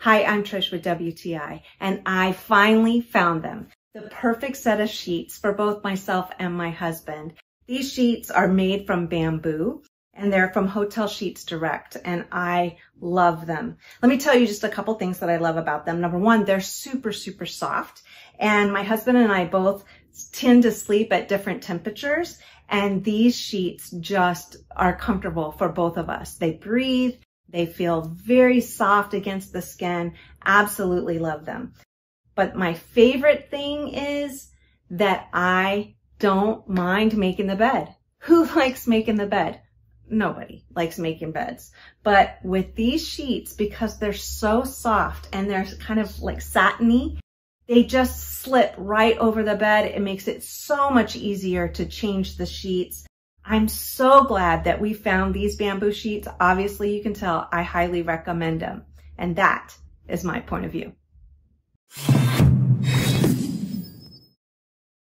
Hi, I'm Trish with WTI, and I finally found them. The perfect set of sheets for both myself and my husband. These sheets are made from bamboo and they're from Hotel Sheets Direct and I love them. Let me tell you just a couple things that I love about them. Number one, they're super, super soft and my husband and I both tend to sleep at different temperatures and these sheets just are comfortable for both of us. They breathe, they feel very soft against the skin. Absolutely love them. But my favorite thing is that I don't mind making the bed. Who likes making the bed? Nobody likes making beds. But with these sheets, because they're so soft and they're kind of like satiny, they just slip right over the bed. It makes it so much easier to change the sheets. I'm so glad that we found these bamboo sheets. Obviously, you can tell I highly recommend them. And that is my point of view.